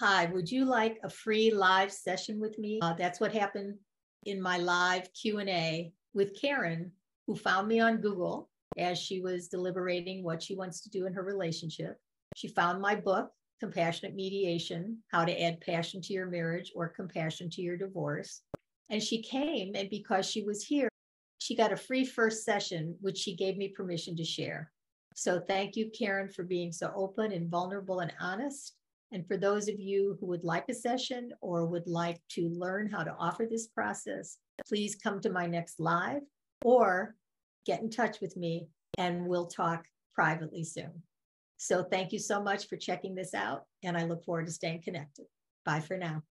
Hi, would you like a free live session with me? Uh, that's what happened in my live Q&A with Karen, who found me on Google as she was deliberating what she wants to do in her relationship. She found my book, Compassionate Mediation How to Add Passion to Your Marriage or Compassion to Your Divorce. And she came, and because she was here, she got a free first session, which she gave me permission to share. So thank you, Karen, for being so open and vulnerable and honest. And for those of you who would like a session or would like to learn how to offer this process, please come to my next live or get in touch with me and we'll talk privately soon. So thank you so much for checking this out, and I look forward to staying connected. Bye for now.